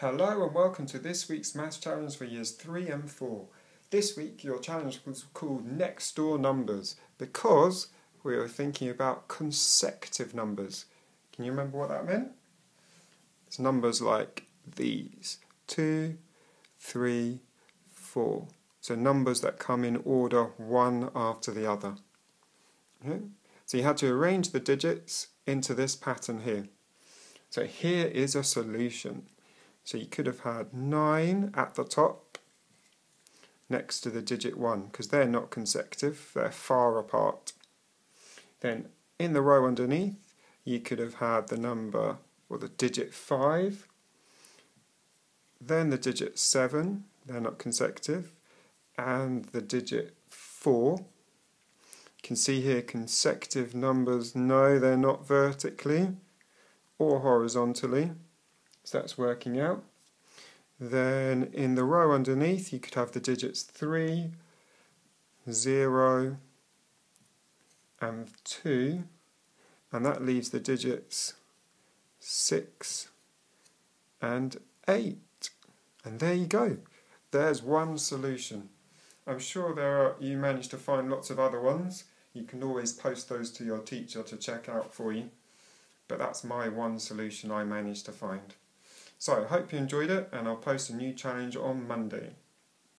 Hello and welcome to this week's Maths Challenge for Years 3 and 4. This week your challenge was called Next Door Numbers because we were thinking about consecutive numbers. Can you remember what that meant? It's numbers like these. 2, 3, 4. So numbers that come in order one after the other. Okay? So you had to arrange the digits into this pattern here. So here is a solution. So you could have had 9 at the top next to the digit 1 because they're not consecutive, they're far apart. Then in the row underneath you could have had the number or the digit 5, then the digit 7, they're not consecutive, and the digit 4. You can see here consecutive numbers, no they're not vertically or horizontally. So that's working out. Then in the row underneath you could have the digits 3, 0 and 2 and that leaves the digits 6 and 8. And there you go. There's one solution. I'm sure there are, you managed to find lots of other ones. You can always post those to your teacher to check out for you. But that's my one solution I managed to find. So I hope you enjoyed it and I'll post a new challenge on Monday.